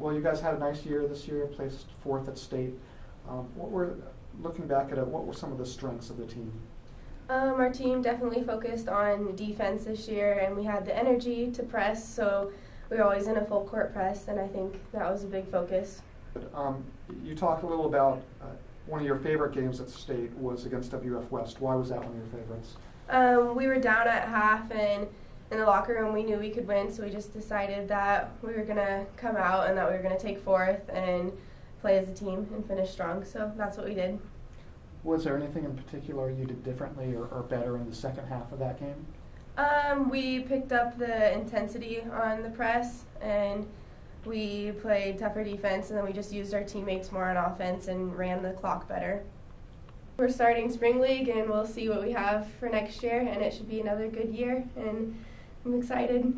Well, you guys had a nice year this year, placed fourth at state. Um, what were, looking back at it, what were some of the strengths of the team? Um, our team definitely focused on defense this year, and we had the energy to press, so we were always in a full court press, and I think that was a big focus. Um, you talked a little about uh, one of your favorite games at state was against WF West. Why was that one of your favorites? Um, we were down at half, and in the locker room, we knew we could win, so we just decided that we were going to come out and that we were going to take fourth and play as a team and finish strong. So that's what we did. Was there anything in particular you did differently or, or better in the second half of that game? Um, we picked up the intensity on the press and we played tougher defense, and then we just used our teammates more on offense and ran the clock better. We're starting spring league, and we'll see what we have for next year, and it should be another good year. And I'm excited.